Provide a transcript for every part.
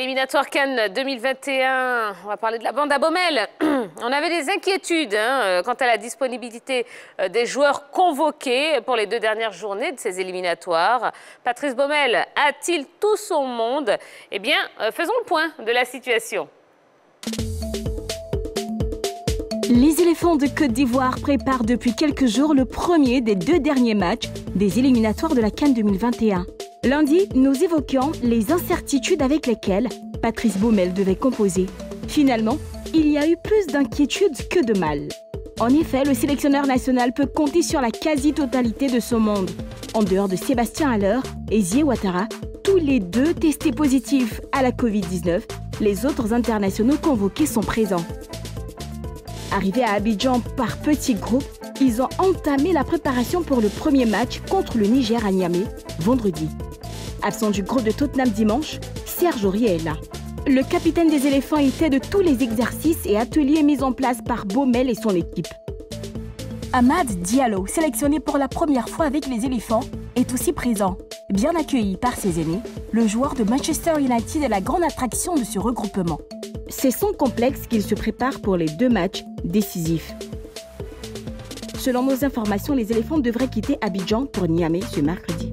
Éliminatoire Cannes 2021, on va parler de la bande à Baumel. On avait des inquiétudes hein, euh, quant à la disponibilité euh, des joueurs convoqués pour les deux dernières journées de ces éliminatoires. Patrice Baumel a-t-il tout son monde? Eh bien, euh, faisons le point de la situation. Les éléphants de Côte d'Ivoire préparent depuis quelques jours le premier des deux derniers matchs des éliminatoires de la Cannes 2021. Lundi, nous évoquions les incertitudes avec lesquelles Patrice Baumel devait composer. Finalement, il y a eu plus d'inquiétudes que de mal. En effet, le sélectionneur national peut compter sur la quasi-totalité de son monde. En dehors de Sébastien Haller et Zie Ouattara, tous les deux testés positifs à la Covid-19, les autres internationaux convoqués sont présents. Arrivés à Abidjan par petits groupes, ils ont entamé la préparation pour le premier match contre le Niger à Niamey, vendredi. Absent du groupe de Tottenham dimanche, Serge Aurier est là. Le capitaine des éléphants était de tous les exercices et ateliers mis en place par Baumel et son équipe. Ahmad Diallo, sélectionné pour la première fois avec les éléphants, est aussi présent. Bien accueilli par ses aînés, le joueur de Manchester United est la grande attraction de ce regroupement. C'est sans complexe qu'il se prépare pour les deux matchs décisifs. Selon nos informations, les éléphants devraient quitter Abidjan pour Niamey ce mercredi.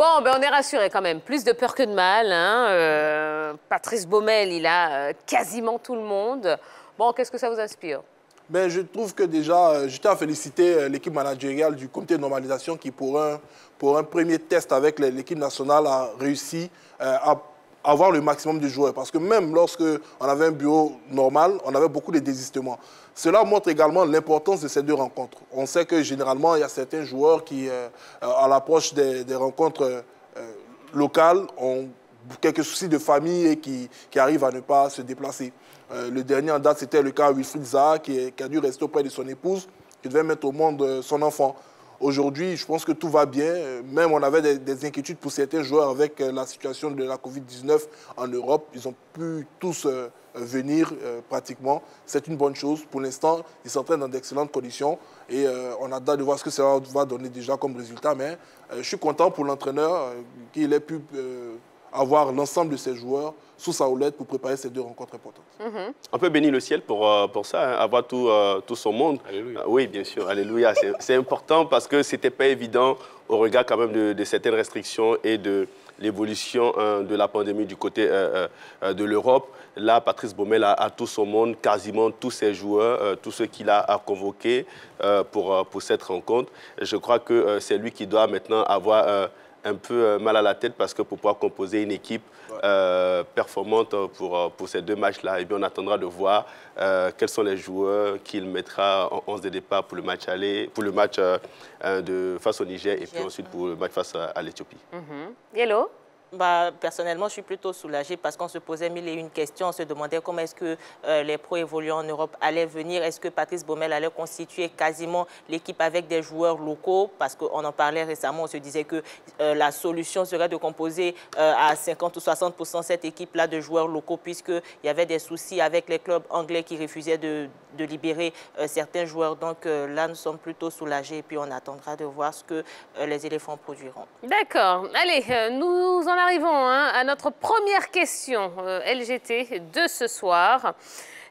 Bon, ben on est rassuré quand même. Plus de peur que de mal. Hein. Euh, Patrice Baumel, il a euh, quasiment tout le monde. Bon, qu'est-ce que ça vous inspire? Ben, Je trouve que déjà, euh, je tiens à féliciter l'équipe managériale du comité de normalisation qui, pour un, pour un premier test avec l'équipe nationale, a réussi à avoir le maximum de joueurs. Parce que même lorsque on avait un bureau normal, on avait beaucoup de désistements. Cela montre également l'importance de ces deux rencontres. On sait que généralement, il y a certains joueurs qui, euh, à l'approche des, rencontres euh, locales, ont quelques soucis de famille et qui, arrivent à ne pas se déplacer. Euh, le dernier en date, c'était le cas Wilfried Zaha, qui, qui, a dû rester auprès de son épouse, qui devait mettre au monde son enfant. Aujourd'hui, je pense que tout va bien. Même on avait des, inquiétudes pour certains joueurs avec euh, la situation de la Covid-19 en Europe. Ils ont pu tous euh, venir euh, pratiquement. C'est une bonne chose. Pour l'instant, ils s'entraînent dans d'excellentes conditions et on a hâte de voir ce que ça va donner déjà comme résultat. Mais je suis content pour l'entraîneur qu'il ait pu avoir l'ensemble de ses joueurs sous sa houlette pour préparer ces deux rencontres importantes. Mhm. On peut bénir le ciel pour, euh, pour ça, hein, avoir tout, euh, tout son monde. Alléluia. oui, bien sûr, Alléluia. C'est important parce que ce n'était pas évident au regard quand même de, certaines restrictions et de l'évolution hein, de la pandémie du côté euh, de l'Europe. Là, Patrice Baumel a, tout son monde, quasiment tous ses joueurs, tous ceux qu'il a, convoqués pour, pour cette rencontre. Je crois que c'est lui qui doit maintenant avoir un peu euh, mal à la tête parce que pour pouvoir composer une équipe euh, performante pour, euh, pour ces deux matchs-là, eh on attendra de voir quels sont les joueurs qu'il mettra en 11 de départ pour le match aller, pour le match de, face au Niger et puis ensuite pour le match face à, l'Éthiopie. Mm Yellow? Bah, personnellement, je suis plutôt soulagée parce qu'on se posait mille et une questions. On se demandait comment est-ce que euh, les pros évoluants en Europe allaient venir. Est-ce que Patrice Baumel allait constituer quasiment l'équipe avec des joueurs locaux? Parce qu'on en parlait récemment, on se disait que euh, la solution serait de composer euh, à 50 ou 60% cette équipe-là de joueurs locaux puisqu'il y avait des soucis avec les clubs anglais qui refusaient de, de libérer certains joueurs. Donc là, nous sommes plutôt soulagés et puis on attendra de voir ce que les éléphants produiront. D'accord. Allez, nous en arrivons hein, à notre première question euh, LGT de ce soir.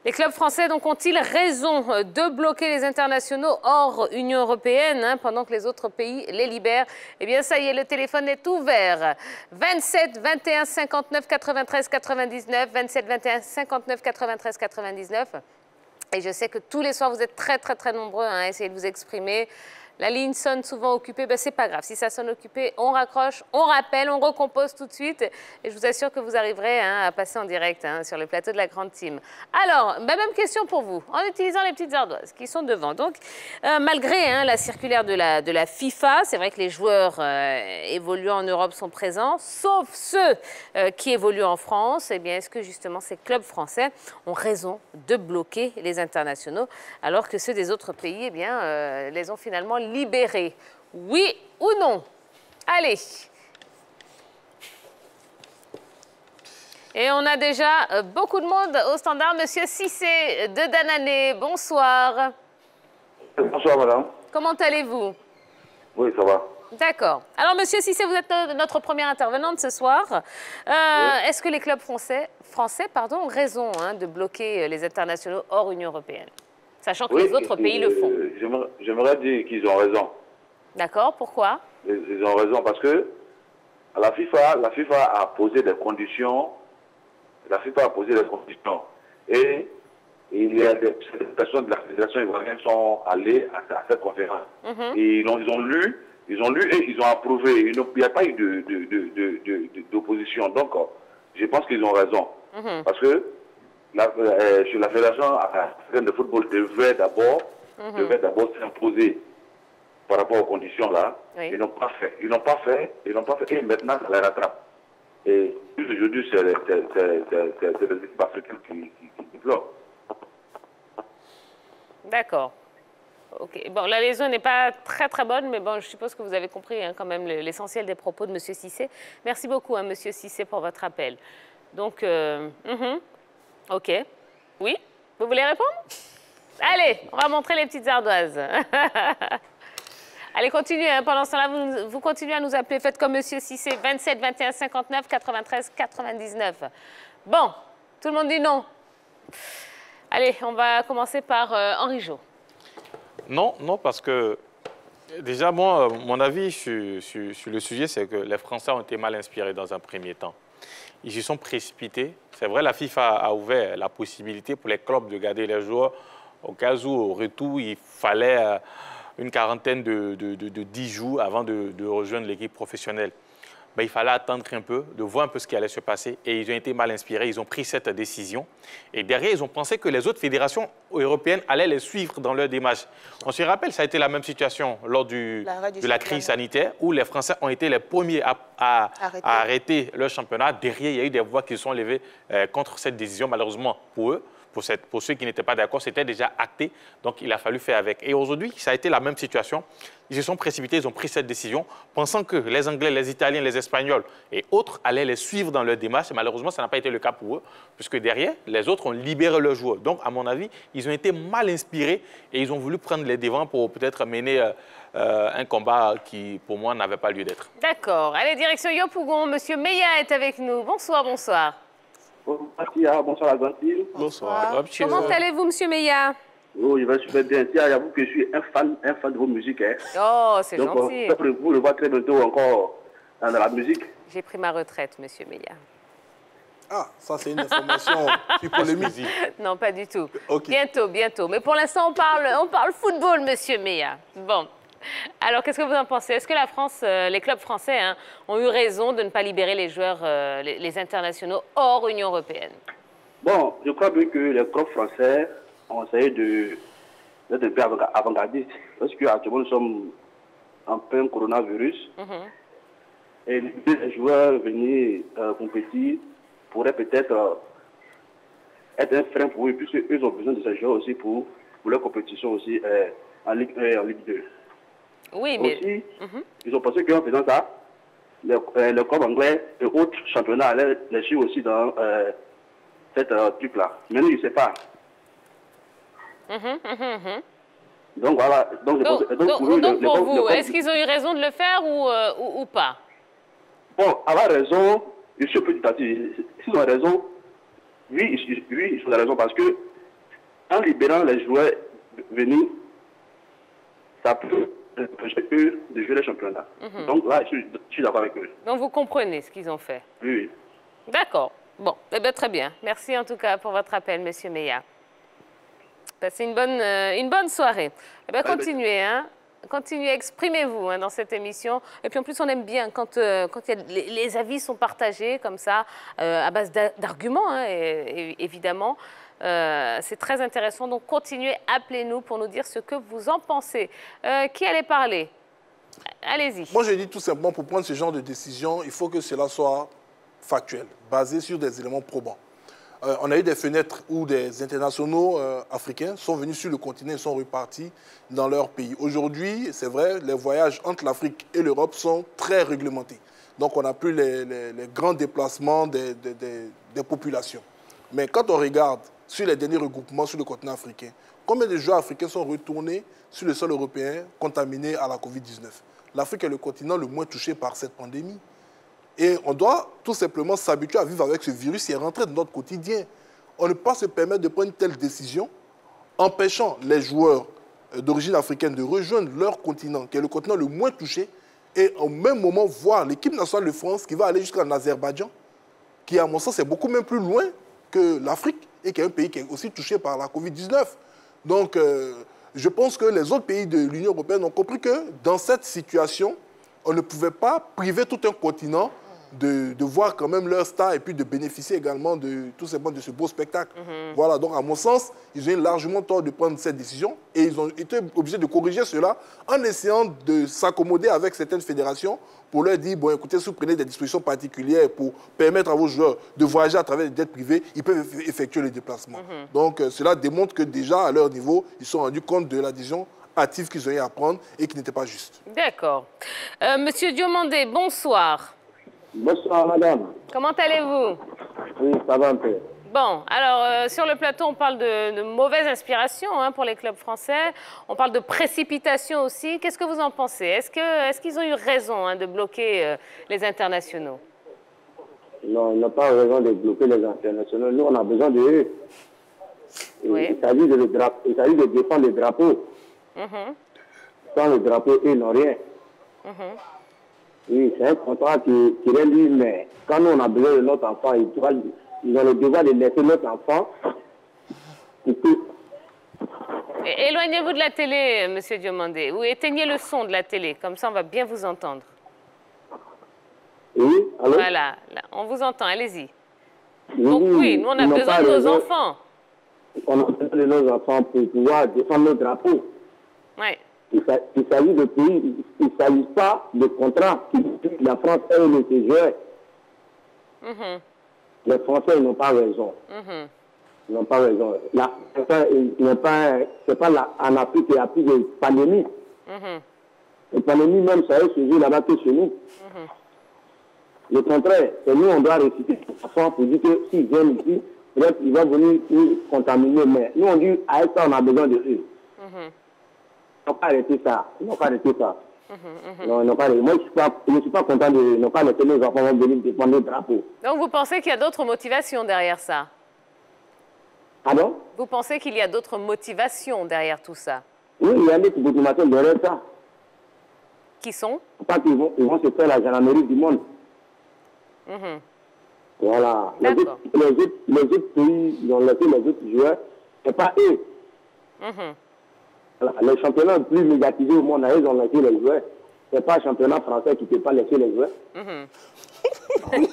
Les clubs français ont-ils raison de bloquer les internationaux hors Union européenne hein, pendant que les autres pays les libèrent? Eh bien, ça y est, le téléphone est ouvert. 27 21 59 93 99, 27 21 59 93 99. Et je sais que tous les soirs, vous êtes très, très, très nombreux hein, à essayer de vous exprimer. La ligne sonne souvent occupée, ben, c'est pas grave. Si ça sonne occupé, on raccroche, on rappelle, on recompose tout de suite. Et je vous assure que vous arriverez hein, à passer en direct hein, sur le plateau de la grande team. Alors, ben, même question pour vous, en utilisant les petites ardoises qui sont devant. Donc, euh, malgré hein, la circulaire de la, FIFA, c'est vrai que les joueurs euh, évoluant en Europe sont présents, sauf ceux euh, qui évoluent en France. Eh bien, est-ce que justement ces clubs français ont raison de bloquer les internationaux alors que ceux des autres pays, eh bien, les ont finalement libéré Oui ou non? Allez. Et on a déjà euh, beaucoup de monde au standard. Monsieur Cissé de Danané, bonsoir. Bonsoir, madame. Comment allez-vous? Oui, ça va. D'accord. Alors, monsieur Sissé, vous êtes notre première intervenante ce soir. Euh, est-ce que les clubs français, français pardon, ont raison hein, de bloquer les internationaux hors Union européenne? Sachant que les autres pays le font. J'aimerais dire qu'ils ont raison. D'accord, pourquoi? Ils ont raison parce que la FIFA, la FIFA a posé des conditions. La FIFA a posé des conditions. Et il y a des personnes de la fédération ivoirienne sont allées à, cette conférence. Mhm. Et ils ont, ils ont, lu, ils ont lu et ils ont approuvé. Il n'y a pas eu d'opposition. De, de, Donc, je pense qu'ils ont raison. Mhm. Parce que la, euh, la fédération de football devait d'abord mhm. d'abord s'imposer par rapport aux conditions là. Ils n'ont pas fait. Ils n'ont pas fait. Ils n'ont pas fait. Et maintenant, ça les rattrape. Et aujourd'hui, c'est les équipes africaines qui, qui, qui bloquent. D'accord. Ok. Bon, la liaison n'est pas très très bonne, mais bon, je suppose que vous avez compris hein, quand même l'essentiel des propos de M. Cissé. Merci beaucoup, hein, M. Cissé, pour votre appel. Donc, euh, mhm. Ok. Oui Vous voulez répondre? Allez, on va montrer les petites ardoises. Allez, continuez. Hein. Pendant ce temps-là, vous, continuez à nous appeler. Faites comme M. Cissé, 27 21 59 93 99. Bon, tout le monde dit non. Allez, on va commencer par euh, Henri Jo. Non, non, parce que déjà, moi, euh, mon avis sur, le sujet, c'est que les Français ont été mal inspirés dans un premier temps. Ils se sont précipités. C'est vrai, la FIFA a ouvert la possibilité pour les clubs de garder les joueurs au cas où, au retour, il fallait euh, une quarantaine de, 10 jours avant de rejoindre l'équipe professionnelle. Ben, il fallait attendre un peu, de voir un peu ce qui allait se passer. Et ils ont été mal inspirés, ils ont pris cette décision. Et derrière, ils ont pensé que les autres fédérations européennes allaient les suivre dans leur démarche. On se rappelle, ça a été la même situation lors du, de la crise sanitaire, où les Français ont été les premiers à, arrêter. leur championnat. Derrière, il y a eu des voix qui se sont levées euh, contre cette décision, malheureusement pour eux pour, ceux qui n'étaient pas d'accord, c'était déjà acté, donc il a fallu faire avec. Et aujourd'hui, ça a été la même situation. Ils se sont précipités, ils ont pris cette décision, pensant que les Anglais, les Italiens, les Espagnols et autres allaient les suivre dans leur démarche. Malheureusement, ça n'a pas été le cas pour eux, puisque derrière, les autres ont libéré leurs joueurs. Donc, à mon avis, ils ont été mal inspirés et ils ont voulu prendre les devants pour peut-être mener euh, euh, un combat qui, pour moi, n'avait pas lieu d'être. D'accord. Allez, direction Yopougon. Monsieur Meya est avec nous. Bonsoir, bonsoir. Bonsoir, bonsoir Bonsoir. Comment allez-vous, Monsieur Meya? Oh, je vais super bien. J'avoue que je suis un fan, un fan de vos musiques. Hein. Oh, c'est gentil. Donc, vous le voir très bientôt encore dans la musique. J'ai pris ma retraite, Monsieur Meya. Ah, ça c'est une information polémique. non, pas du tout. Bientôt, bientôt. Mais pour l'instant, on parle, on parle football, Monsieur Meya. Bon. Alors, qu'est-ce que vous en pensez? Est-ce que la France, euh, les clubs français hein, ont eu raison de ne pas libérer les joueurs, euh, les, internationaux hors Union européenne? Bon, je crois bien que les clubs français ont essayé de d'être un peu avant-gardistes parce qu'actuellement nous sommes en plein coronavirus mhm. et les joueurs venir euh, compétir pourraient peut-être être un frein pour eux puisqu'ils ont besoin de ces joueurs aussi pour, pour leur compétition aussi en Ligue 1 et en Ligue 2. Oui, mais... Aussi, mhm. ils ont pensé qu'en faisant ça, le, euh, le club anglais et autres championnats allaient les suivre aussi dans euh, cette euh, truc-là. Mais nous, ils ne savent pas. Mhm, mhm, donc voilà. Donc, donc, donc, pour vous, est-ce qu'ils ont eu raison de le faire ou, ou, ou, pas? Bon, avoir raison, je suis un peu S'ils ont raison, oui, ils, oui, ils ont raison parce que en libérant les joueurs venus, ça peut de jouer le championnat. Mhm. Donc là, je suis, d'accord avec eux. Donc vous comprenez ce qu'ils ont fait Oui. D'accord. Bon, eh bien, très bien. Merci en tout cas pour votre appel, Monsieur Meya. Passez une bonne, euh, une bonne soirée. Eh bien, continuez, hein. Continuez, exprimez-vous hein, dans cette émission. Et puis en plus, on aime bien quand, euh, quand les, avis sont partagés comme ça, euh, à base d'arguments, hein, évidemment. Euh, c'est très intéressant. Donc continuez, appelez-nous pour nous dire ce que vous en pensez. Euh, qui allait parler? Allez-y. Moi, je dis tout simplement, pour prendre ce genre de décision, il faut que cela soit factuel, basé sur des éléments probants. Euh, on a eu des fenêtres où des internationaux africains sont venus sur le continent et sont repartis dans leur pays. Aujourd'hui, c'est vrai, les voyages entre l'Afrique et l'Europe sont très réglementés. Donc, on n'a plus les, grands déplacements des populations. Mais quand on regarde sur les derniers regroupements sur le continent africain, Combien de joueurs africains sont retournés sur le sol européen contaminés à la Covid-19? L'Afrique est le continent le moins touché par cette pandémie. Et on doit tout simplement s'habituer à vivre avec ce virus et rentrer dans notre quotidien. On ne peut pas se permettre de prendre une telle décision empêchant les joueurs euh, d'origine africaine de rejoindre leur continent, qui est le continent le moins touché, et au même moment voir l'équipe nationale de France qui va aller jusqu'en Azerbaïdjan, qui à mon sens est beaucoup même plus loin que l'Afrique et qui est un pays qui est aussi touché par la Covid-19. Donc euh, je pense que les autres pays de l'Union européenne ont compris que dans cette situation, on ne pouvait pas priver tout un continent de, voir quand même leur star et puis de bénéficier également de tout simplement de ce beau spectacle. Mhm. Voilà, donc à mon sens, ils ont eu largement tort de prendre cette décision et ils ont été obligés de corriger cela en essayant de s'accommoder avec certaines fédérations pour leur dire, bon écoutez, si vous prenez des dispositions particulières pour permettre à vos joueurs de voyager à travers des dettes privées, ils peuvent effectuer les déplacements. Mhm. Donc euh, cela démontre que déjà à leur niveau, ils sont rendus compte de la décision hâtive qu'ils ont eu à prendre et qui n'était pas juste. D'accord. Euh, Monsieur Diomandé, bonsoir. Bonsoir, madame. Comment allez-vous Oui, ça va un peu. Bon, alors euh, sur le plateau, on parle de, mauvaise inspiration hein, pour les clubs français. On parle de précipitation aussi. Qu'est-ce que vous en pensez? Est-ce qu'ils est ont eu raison hein, de bloquer euh, les internationaux? Non, ils n'ont pas raison de bloquer les internationaux. Nous, on a besoin d'eux. Oui. Il s'agit de, de, défendre les drapeaux. Mhm. Sans le drapeau, ils n'ont rien. Mhm. Oui, c'est un contrat qui, qui est lui, mais quand nous, on a besoin de notre enfant, ils, ils ont le devoir de laisser notre enfant. Éloignez-vous de la télé, Monsieur Diomandé, ou éteignez le son de la télé, comme ça on va bien vous entendre. Oui, allô? Voilà, on vous entend, allez-y. Donc oui, nous on a besoin de nos enfants. On a besoin de nos enfants pour pouvoir défendre nos drapeaux. Oui. Il s'agit de pays, il ne s'agit pas de contrat. La France est le joueur. Mm Les Français n'ont pas raison. Mm Ils n'ont pas raison. Ce n'est pas, pas la, en Afrique qu'il y a plus de pandémie. Mm Les pandémies, même, ça est sujet là-bas que chez nous. Mhm. Le contraire, c'est nous, on doit réciter France pour dire que s'ils viennent ici, ils vont venir nous contaminer. Mais nous, on dit, à ça, on a besoin de eux. Mhm n'ont pas arrêté ça. Ils n'ont pas arrêté ça. Mhm, mhm. Non, non pas, moi, je ne suis, pas content de ne pas laisser nos enfants venir défendre le drapeau. Donc, vous pensez qu'il y a d'autres motivations derrière ça? Pardon? Vous pensez qu'il y a d'autres motivations derrière tout ça? Oui, il y a d'autres motivations derrière ça. Qui sont? Pas qu'ils vont, ils vont se faire la gendarmerie du monde. Mhm. Voilà. Les autres, les, autres, les autres, pays, ils ont laissé les autres joueurs, ce n'est pas eux. Les championnats les plus médiatisés au monde, ils ont laissé les joueurs. Ce n'est pas le championnat français qui ne peut pas laisser les joueurs. Mm Donc,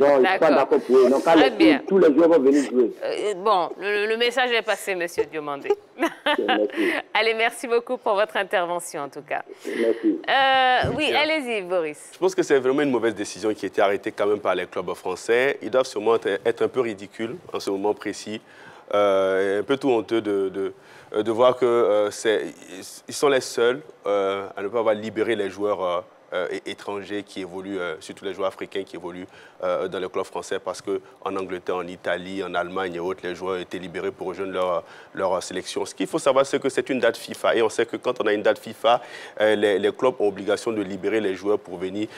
je suis pas d'accord pour eux. Donc, les, tous les joueurs vont venir jouer. Euh, bon, le, message est passé, monsieur Diomandé. Allez, merci beaucoup pour votre intervention, en tout cas. Merci. Euh, oui, allez-y, Boris. Je pense que c'est vraiment une mauvaise décision qui a été arrêtée quand même par les clubs français. Ils doivent sûrement être un peu ridicules en ce moment précis. Euh, un peu tout honteux de de voir qu'ils euh, sont les seuls euh, à ne pas avoir libéré les joueurs euh, étrangers qui évoluent, euh, surtout les joueurs africains qui évoluent euh, dans le club français parce qu'en Angleterre, en Italie, en Allemagne et autres, les joueurs étaient libérés pour rejoindre leur, leur sélection. Ce qu'il faut savoir, c'est que c'est une date FIFA et on sait que quand on a une date FIFA, les, les, clubs ont obligation de libérer les joueurs pour venir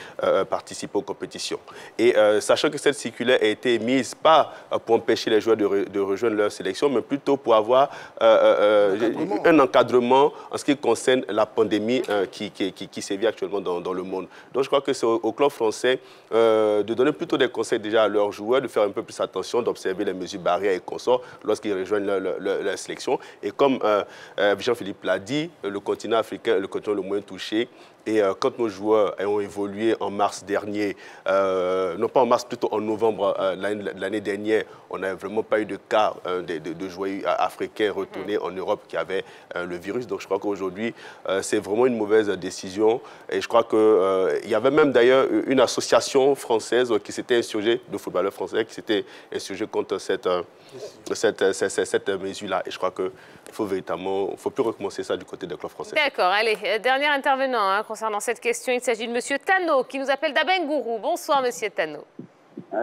participer aux compétitions. Et sachant que cette circulaire a été mise pas pour empêcher les joueurs de, de rejoindre leur sélection, mais plutôt pour avoir un encadrement en ce qui concerne la pandémie qui, qui, qui, qui sévit actuellement dans, dans le monde. Donc je crois que c'est au, club français euh, de donner plutôt des conseils déjà à leurs joueurs, de faire un peu plus attention, d'observer les mesures barrières et consorts lorsqu'ils rejoignent la, sélection. Et comme euh, euh, Jean-Philippe l'a dit, le continent africain est le continent le moins touché. Et euh, quand nos joueurs ont évolué en mars dernier, euh, non pas en mars, plutôt en novembre euh, l'année dernière, on n'a vraiment pas eu de cas de, de, joueurs africains retournés en Europe qui avaient le virus. Donc je crois qu'aujourd'hui, c'est vraiment une mauvaise décision. Et je crois qu'il y avait même d'ailleurs une association française qui s'était insurgée, de footballeurs français, qui s'était insurgée contre cette, cette, cette, cette mesure-là. Et je crois qu'il faut véritablement, il ne faut plus recommencer ça du côté des clubs français. D'accord, allez, dernier intervenant. Hein, concernant cette question. Il s'agit de M. Tano qui nous appelle d'Abengourou. Bonsoir, M. Tano.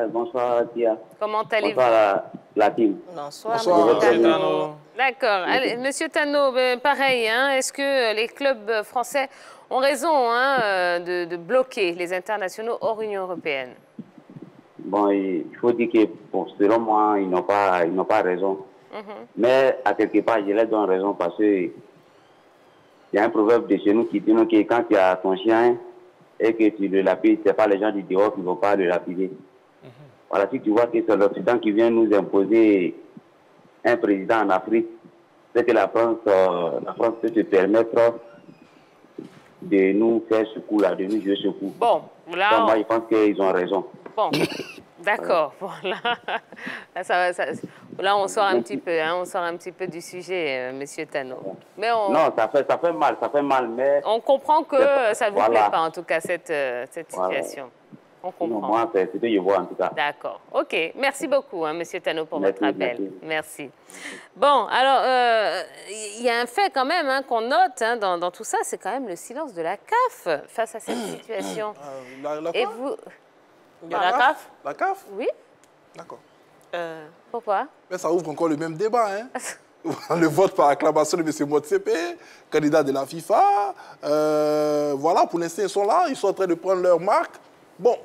bonsoir, Tia. Comment allez-vous? Bonsoir, la, team. Bonsoir, Bonsoir. Tano. D'accord. Monsieur Tano, ben, pareil, hein, est-ce que les clubs français ont raison hein, euh, de, de bloquer les internationaux hors Union européenne? Bon, il faut dire que, bon, selon moi, ils n'ont pas, ils n'ont pas raison. Mhm. Mais à quelque part, je leur donne raison parce que il y a un proverbe de chez nous qui dit que quand tu as ton chien et que tu le lapides, ce pas les gens du dehors qui ne vont pas le lapider. Voilà, si tu vois que c'est l'Occident qui vient nous imposer un président en Afrique, c'est que la France, euh, la France peut se permettre de nous faire ce coup-là, de nous jouer ce coup. Bon, là, Donc, moi, je pense qu'ils ont raison. Bon, d'accord. Bon, là, ça là, on sort un petit peu, hein, on sort un petit peu du sujet, euh, Monsieur Tano. Mais on, Non, ça fait, ça fait mal, ça fait mal, mais on comprend que ça ne vous Voilà. plaît pas, en tout cas, cette, euh, cette Voilà. On non, comprend. moi, c'est ce que je vois en tout cas. D'accord. OK. Merci beaucoup, hein, Monsieur Tano, pour Merci, votre appel. merci. Merci. Bon, alors, euh, il y a un fait quand même hein, qu'on note hein, dans, dans tout ça, c'est quand même le silence de la CAF face à cette situation. Euh, la, la Et quoi vous... La CAF La CAF Oui D'accord. Euh, Pourquoi? Mais ça ouvre encore le même débat. Hein. le vote par acclamation de M. Motsepe, candidat de la FIFA. Euh, voilà, pour l'instant, ils sont là, ils sont en train de prendre leur marque. Bon,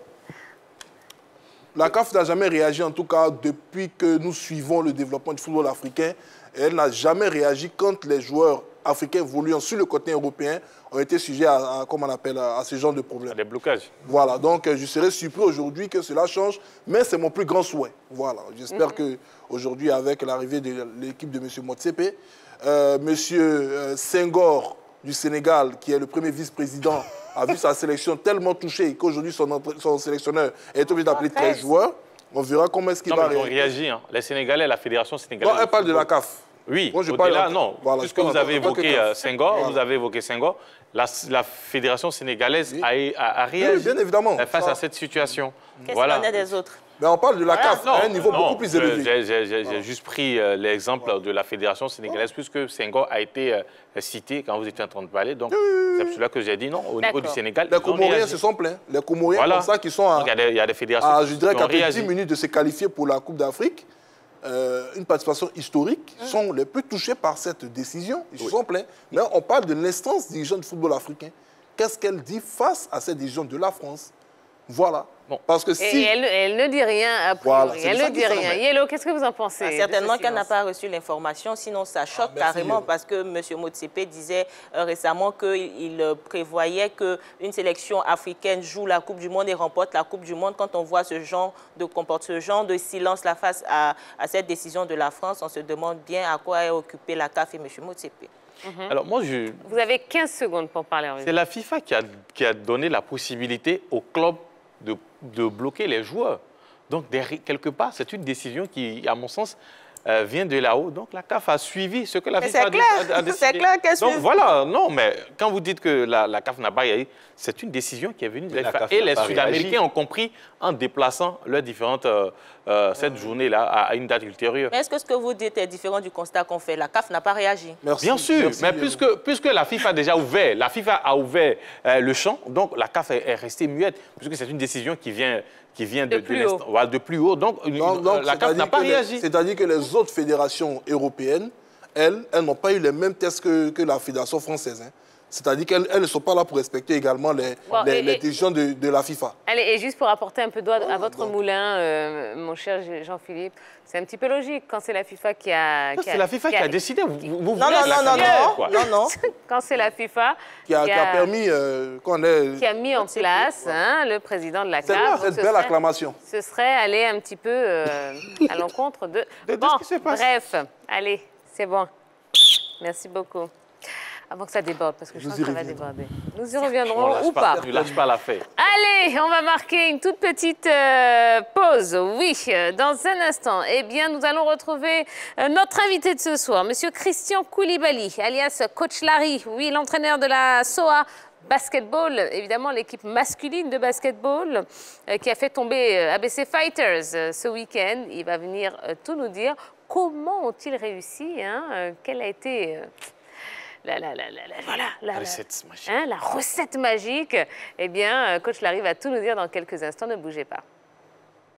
la CAF n'a jamais réagi, en tout cas, depuis que nous suivons le développement du football africain. Elle n'a jamais réagi quand les joueurs africains évoluant sur le côté européen ont été sujets à, à- comment on appelle, à, à ce genre de problème. Des blocages. Voilà, donc euh, je serais surpris aujourd'hui que cela change, mais c'est mon plus grand souhait. Voilà, j'espère que aujourd'hui, avec l'arrivée de l'équipe de M. Motsepe, euh, M. euh, Senghor du Sénégal, qui est le premier vice-président, a vu sa sélection tellement touchée qu'aujourd'hui son, sélectionneur est obligé d'appeler 13 joueurs. On verra comment est-ce qu'il Non, va mais ils ont réagir. réagi. hein. Les Sénégalais, la Fédération sénégalaise. Non, elle parle de la CAF. Oui, Moi, je au-delà, parle- non. Voilà, Puisque vous en avez évoqué euh, Senghor, Voilà. vous avez évoqué Senghor, la, la Fédération sénégalaise a, a- Oui, réagi bien évidemment. euh, face Ça- à cette situation. Qu'est-ce Voilà. en a des autres Mais on parle de la CAF Non, à un niveau non, beaucoup plus élevé. J'ai j'ai- j'ai- j'ai juste pris euh, l'exemple de la Fédération sénégalaise, puisque Senghor a été euh, cité quand vous étiez en train de parler. Donc, c'est pour cela que j'ai dit non. Au niveau du. Sénégal, Les Comoriens se sont plaints. Les Comoriens, Voilà. comme ça, qui sont à, il y, a des- il y a des fédérations à, je dirais qui ont qu'après 10 réagi. minutes de se qualifier pour la Coupe d'Afrique, euh, une participation historique, sont les plus touchés par cette décision. Ils se sont plaints. Mais on parle de l'instance dirigeante du football africain. Qu'est-ce qu'elle dit face à cette décision de la France? Voilà. Bon. Parce que Et si... elle, elle ne dit rien Voilà, c'est elle ne dit rien. Yellow, qu'est-ce que vous en pensez Ah, Certainement ce qu'elle n'a pas reçu l'information, sinon ça choque Ah, carrément Yellow. parce que M. Motsepe disait euh, récemment qu'il euh, prévoyait qu'une sélection africaine joue la Coupe du Monde et remporte la Coupe du Monde. Quand on voit ce genre de comporte ce genre de silence face à, à cette décision de la France, on se demande bien à quoi est occupé la CAF et M. Motsepe. Alors, moi, je, Vous avez 15 secondes pour parler C'est la FIFA qui a, qui a donné la possibilité au club de, bloquer les joueurs. Donc, quelque part, c'est une décision qui, à mon sens, euh, vient de là-haut. Donc, la CAF a suivi ce que la FIFA a, c'est dé- clair, a- décidé. c'est clair qu'elle Donc, voilà, non, mais quand vous dites que la, la CAF n'a pas réagi, c'est une décision qui est venue de la la FIFA. Et les Sud-Américains ont compris en déplaçant leurs différentes, euh, euh, cette journée-là à, à une date ultérieure. Mais est-ce que ce que vous dites est différent du constat qu'on fait? La CAF n'a pas réagi. Merci, Bien sûr, merci, mais puisque, puisque la FIFA a déjà ouvert, la FIFA a ouvert euh, le champ, donc la CAF est, est restée muette, puisque c'est une décision qui vient, qui vient de, De plus de plus haut. Donc, donc, la CAF c'est-à-dire n'a pas que les- réagi. C'est-à-dire que les autres fédérations européennes, elles, elles n'ont pas eu les mêmes tests que, que la fédération française. hein. C'est-à-dire qu'elles elles ne sont pas là pour respecter également les, Bon, les, et- les et- décisions de, de la FIFA. Allez, et juste pour apporter un peu d'eau à votre donc. moulin, euh, mon cher Jean-Philippe, c'est un petit peu logique quand c'est la FIFA qui a... qui C'est la FIFA qui a décidé. Vous, vous Non, non, non, non, FIFA, non, non, non. quand c'est la FIFA Qui a, qui a permis euh, qu'on ait qui a mis en place hein, le président de la cette, CAF. cette Donc, ce belle serait- acclamation. Ce serait aller un petit peu euh, à l'encontre de... De- de Bon, ce qui se passe. bref, allez, c'est bon. Merci beaucoup. Avant que ça déborde, parce que je Nous y que ça va reviendrons. déborder. Nous y On reviendrons ou pas, pas. tu lâches pas l'affaire. Allez, on va marquer une toute petite euh, pause. Oui, euh, dans un instant, eh bien, nous allons retrouver euh, notre invité de ce soir, Monsieur Christian Koulibaly, alias Coach Larry. Oui, l'entraîneur de la SOA Basketball, évidemment l'équipe masculine de basketball euh, qui a fait tomber euh, ABC Fighters euh, ce week-end. Il va venir tout nous dire. Comment ont-ils réussi hein, Quelle a été la, la, la, la, la- voilà, la- Recette magique. Hein, la recette magique, eh bien, euh, Coach Larry va tout nous dire dans quelques instants. Ne bougez pas.